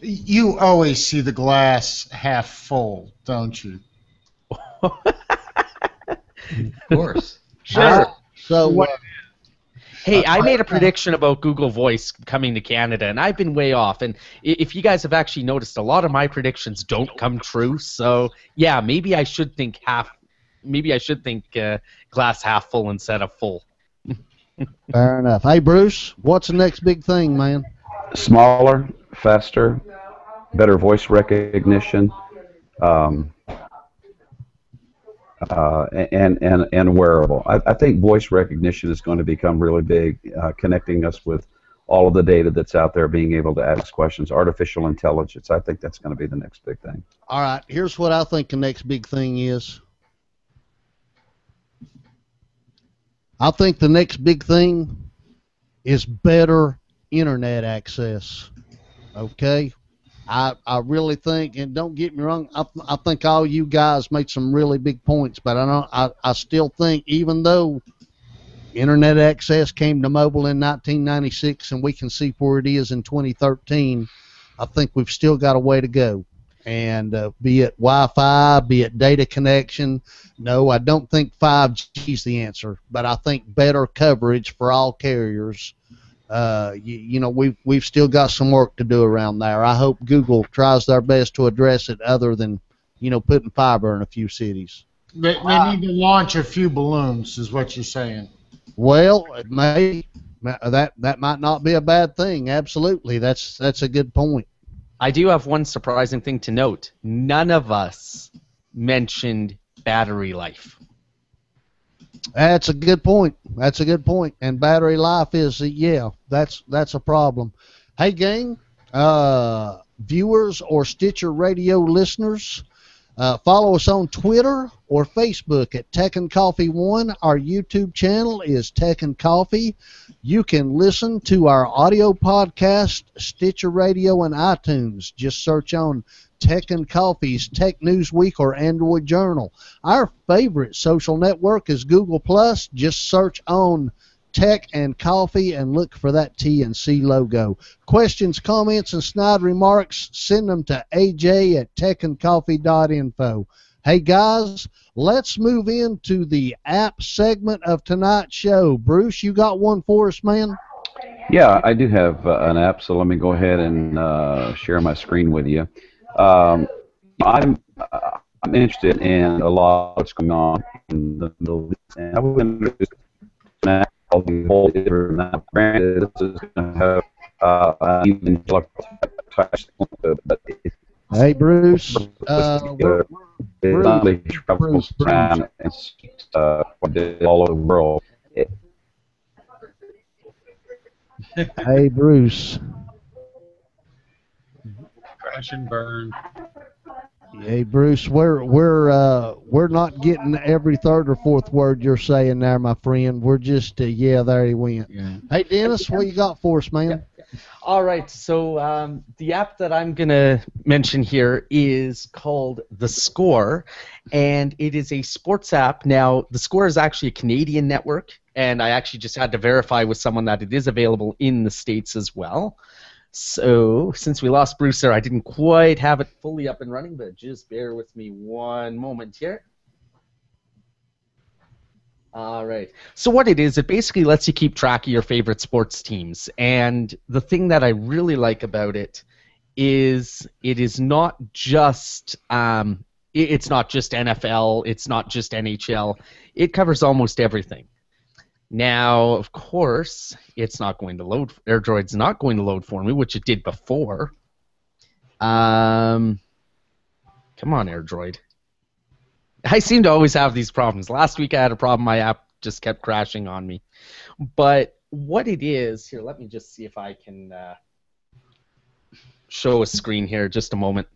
You always see the glass half full, don't you? Of course. Sure. So, uh, Hey, I made a prediction about Google Voice coming to Canada, and I've been way off. And if you guys have actually noticed, a lot of my predictions don't come true. So yeah, maybe I should think half. Maybe I should think uh, glass half full instead of full. fair enough. Hey, Bruce, what's the next big thing, man? Smaller, faster, better voice recognition, um, uh, and and and wearable. I, I think voice recognition is going to become really big, uh, connecting us with all of the data that's out there, being able to ask questions. Artificial intelligence. I think that's going to be the next big thing. All right, here's what I think the next big thing is. I think the next big thing is better internet access. Okay? I, I really think, and don't get me wrong, I, I think all you guys made some really big points, but I don't. I, I still think, even though internet access came to mobile in 1996, and we can see where it is in 2013, I think we've still got a way to go and uh, be it Wi-Fi, be it data connection. No, I don't think 5G is the answer, but I think better coverage for all carriers. Uh, you, you know, we've we've still got some work to do around there. I hope Google tries their best to address it, other than you know putting fiber in a few cities. They, they need to launch a few balloons, is what you're saying. Well, it may that that might not be a bad thing. Absolutely, that's that's a good point. I do have one surprising thing to note. None of us mentioned battery life. That's a good point. That's a good point. And battery life is, uh, yeah, that's that's a problem. Hey, gang, uh, viewers or Stitcher Radio listeners, uh, follow us on Twitter or Facebook at Tech and Coffee One. Our YouTube channel is Tech and Coffee. You can listen to our audio podcast, Stitcher Radio, and iTunes. Just search on Tech and Coffee's Tech News Week or Android Journal. Our favorite social network is Google Plus. Just search on Tech and Coffee and look for that T and C logo. Questions, comments, and snide remarks, send them to AJ at techandcoffee.info. Hey guys, let's move into the app segment of tonight's show. Bruce, you got one for us, man? Yeah, I do have uh, an app, so let me go ahead and uh, share my screen with you. Um, I'm uh, I'm interested in a lot of what's going on in the Middle East, and I would introduce an app called the Whole. Granted, this is going to have uh, even touch, but Hey Bruce, uh, we're, not really travels Bruce, Bruce. around and uh, all over the world. It, hey Bruce. Crash and burn. Hey Bruce, we're we're uh, we're not getting every third or fourth word you're saying there, my friend. We're just uh, yeah, there he went. Yeah. Hey Dennis, what you got for us, man? All right, so um, the app that I'm going to mention here is called The Score, and it is a sports app. Now, The Score is actually a Canadian network, and I actually just had to verify with someone that it is available in the States as well. So, since we lost Bruce there, I didn't quite have it fully up and running, but just bear with me one moment here. All right. So what it is, it basically lets you keep track of your favorite sports teams. And the thing that I really like about it is it is not just um, it's not just NFL, it's not just NHL. It covers almost everything. Now, of course, it's not going to load. AirDroid's not going to load for me, which it did before. Um, come on, AirDroid. I seem to always have these problems. Last week I had a problem. My app just kept crashing on me. But what it is here, let me just see if I can uh, show a screen here. Just a moment.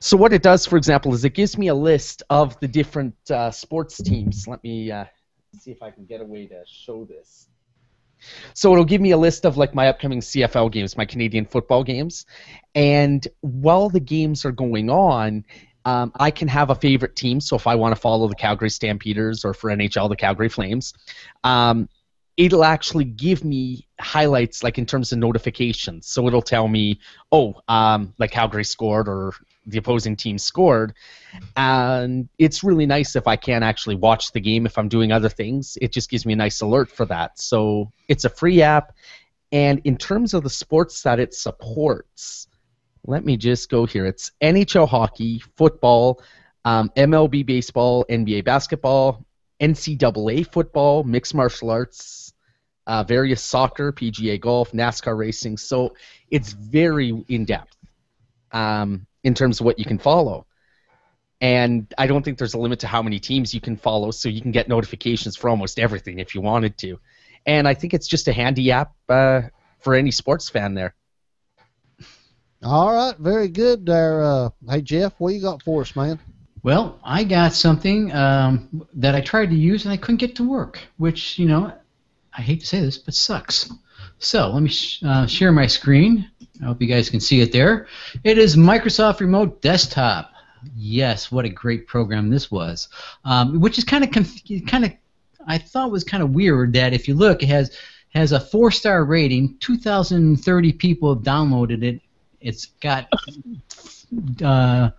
So what it does, for example, is it gives me a list of the different uh, sports teams. Let me uh, see if I can get a way to show this. So it'll give me a list of like my upcoming CFL games, my Canadian football games, and while the games are going on, um, I can have a favorite team. So if I want to follow the Calgary Stampeders or for NHL the Calgary Flames, um, it'll actually give me highlights like in terms of notifications. So it'll tell me, oh, um, like Calgary scored or the opposing team scored, and it's really nice if I can't actually watch the game if I'm doing other things. It just gives me a nice alert for that. So it's a free app, and in terms of the sports that it supports, let me just go here. It's NHL hockey, football, um, MLB baseball, NBA basketball, NCAA football, mixed martial arts, uh, various soccer, PGA golf, NASCAR racing. So it's very in depth um, in terms of what you can follow. And I don't think there's a limit to how many teams you can follow, so you can get notifications for almost everything if you wanted to. And I think it's just a handy app uh, for any sports fan there. All right, very good there. Uh, hey Jeff, what you got for us, man? Well, I got something um, that I tried to use and I couldn't get to work, which, you know, I hate to say this, but sucks. So let me sh- uh, share my screen. I hope you guys can see it there. It is Microsoft Remote Desktop. Yes, what a great program this was. Um, which is kind of conf- kind of I thought was kind of weird that if you look, it has has a four star rating. 2,030 people have downloaded it. It's got uh,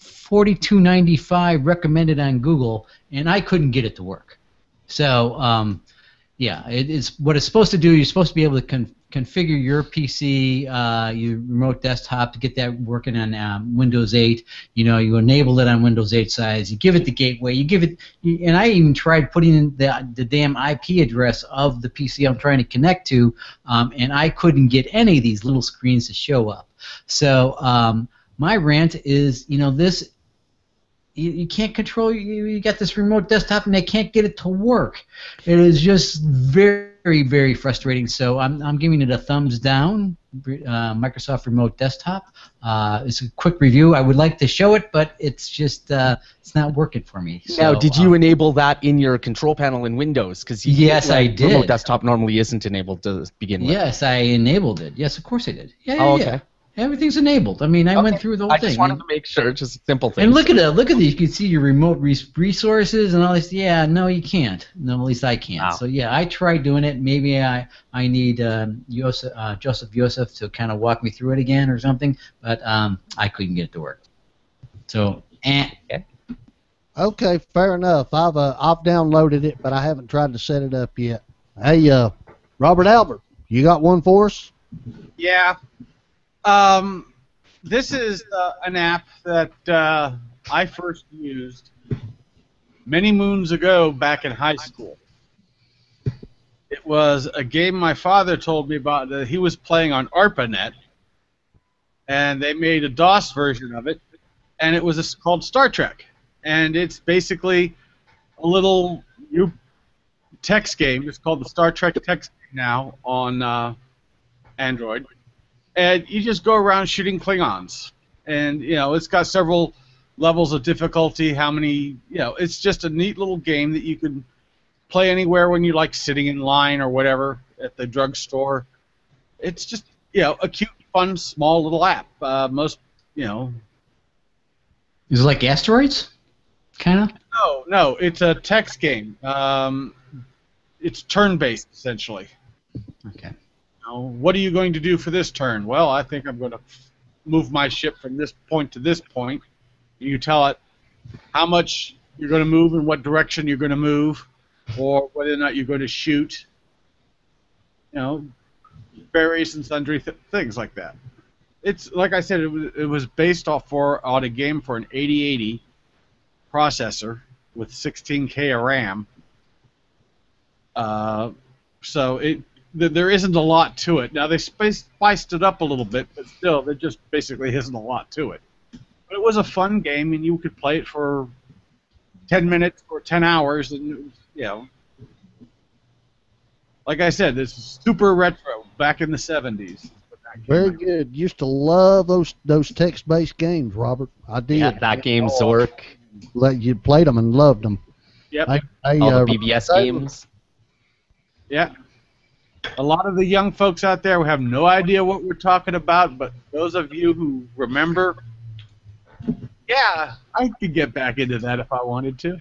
42.95 recommended on Google, and I couldn't get it to work. So um, yeah, it is what it's supposed to do. You're supposed to be able to con- configure your PC, uh, your remote desktop to get that working on um, Windows 8. You know, you enable it on Windows 8 size. You give it the gateway. You give it, and I even tried putting in the the damn IP address of the PC I'm trying to connect to, um, and I couldn't get any of these little screens to show up. So um, my rant is, you know, this you, can't control you, you got this remote desktop and they can't get it to work it is just very very very frustrating so i'm, I'm giving it a thumbs down uh, microsoft remote desktop uh, it's a quick review i would like to show it but it's just uh, it's not working for me now, did you um, enable that in your control panel in Windows? Because Yes, I did. Remote desktop normally isn't enabled to begin with. yes i enabled it yes of course i did yeah, yeah, Oh, yeah. Okay. everything's enabled i mean i went through the whole I thing I just wanted to make sure, just a simple thing. And look at it. Look at these. You can see your remote res- resources and all this. Yeah, no, you can't. No, at least I can't. Wow. So yeah, I tried doing it. Maybe I I need um, Joseph, uh, Joseph Joseph to kind of walk me through it again or something. But um, I couldn't get it to work. So eh. Okay, fair enough. I've uh, I've downloaded it, but I haven't tried to set it up yet. Hey, uh, Robert Albert, you got one for us? Yeah. Um, this is uh, an app that uh, I first used many moons ago back in high school. It was a game my father told me about that he was playing on ARPANET, and they made a DOS version of it, and it was called Star Trek, and it's basically a little text game. It's called the Star Trek text game now on uh, Android, and you just go around shooting Klingons. and you know it's got several levels of difficulty. How many? You know, it's just a neat little game that you can play anywhere when you like sitting in line or whatever at the drugstore. It's just you know a cute, fun, small little app. Uh, most you know. Is it like asteroids? Kind of. No, no, it's a text game. Um, it's turn-based essentially. Okay. Now, what are you going to do for this turn? Well, I think I'm going to move my ship from this point to this point. You tell it how much you're going to move and what direction you're going to move, or whether or not you're going to shoot. You know, various and sundry th- things like that. It's like I said, it was, it was based off for on a game for an 8080 processor with 16k of RAM. Uh, so it there isn't a lot to it. Now they spiced, spiced it up a little bit, but still, there just basically isn't a lot to it. But it was a fun game, and you could play it for 10 minutes or 10 hours, and was, you know, like I said, this is super retro, back in the 70s. Very good. Used to love those those text-based games, Robert. I did. Yeah, that game Oh, Zork, Let you played them and loved them. Yep. I, I, all uh, the BBS games. Yeah. A lot of the young folks out there we have no idea what we're talking about, but those of you who remember, yeah, I could get back into that if I wanted to.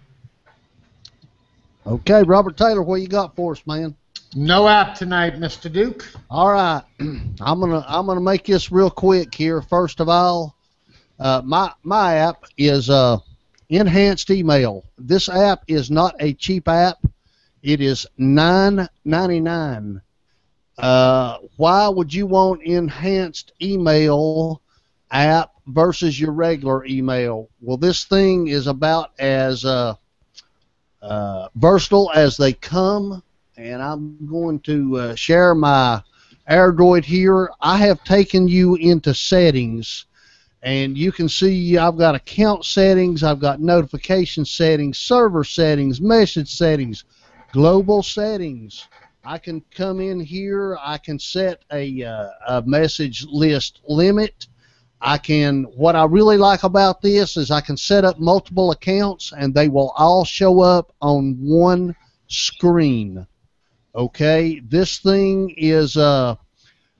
Okay, Robert Taylor, what you got for us, man? No app tonight, Mr. Duke. All right, I'm gonna I'm gonna make this real quick here. First of all, uh, my my app is uh, enhanced email. This app is not a cheap app. It is nine ninety nine. Uh, why would you want enhanced email app versus your regular email? Well, this thing is about as uh, uh, versatile as they come, and I'm going to uh, share my AirDroid here. I have taken you into settings, and you can see I've got account settings, I've got notification settings, server settings, message settings, global settings. I can come in here. I can set a, uh, a message list limit. I can. What I really like about this is I can set up multiple accounts, and they will all show up on one screen. Okay, this thing is. Uh,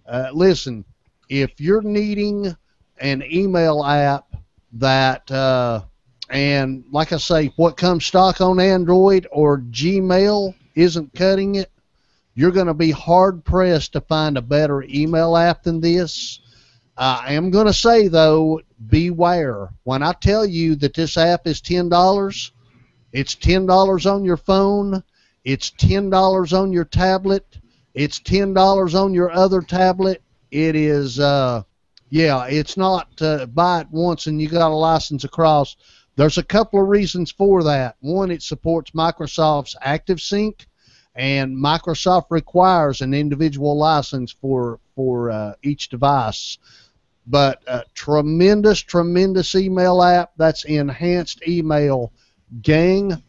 uh, listen, if you're needing an email app that, uh, and like I say, what comes stock on Android or Gmail isn't cutting it, you're going to be hard pressed to find a better email app than this. I am going to say though, beware. When I tell you that this app is ten dollars, it's ten dollars on your phone, it's ten dollars on your tablet, it's ten dollars on your other tablet. It is, uh, yeah, it's not uh, buy it once and you got a license across. There's a couple of reasons for that. One, it supports Microsoft's ActiveSync, and Microsoft requires an individual license for for uh, each device. But uh, tremendous, tremendous email app. That's enhanced email, gang.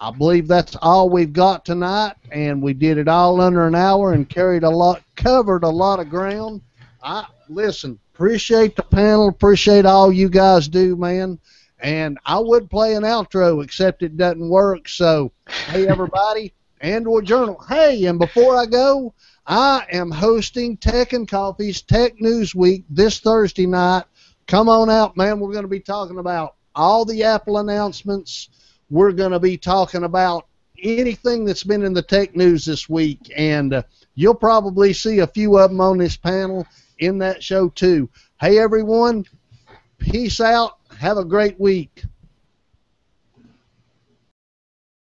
I believe that's all we've got tonight, and we did it all under an hour and carried a lot, covered a lot of ground. I listen, appreciate the panel, appreciate all you guys do, man. And I would play an outro, except it doesn't work. So, hey everybody, Android Journal. Hey, and before I go, I am hosting Tech and Coffee's Tech News Week this Thursday night. Come on out, man. We're going to be talking about all the Apple announcements. We're going to be talking about anything that's been in the tech news this week, and uh, you'll probably see a few of them on this panel in that show too. Hey, everyone, peace out. Have a great week.